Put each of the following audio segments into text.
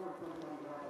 Rapaziada.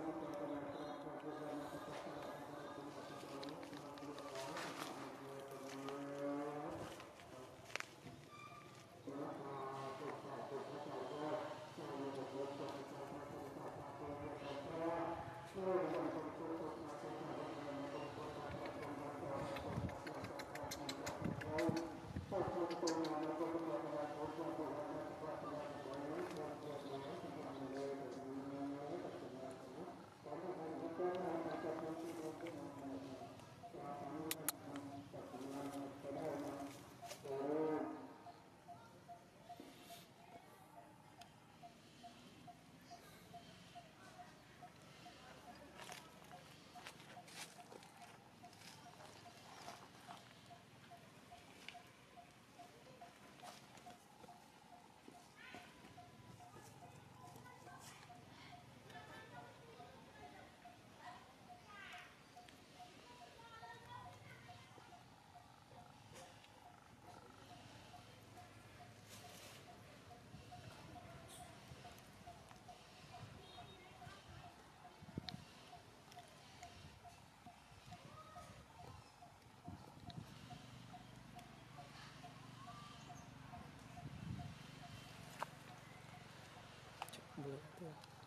对。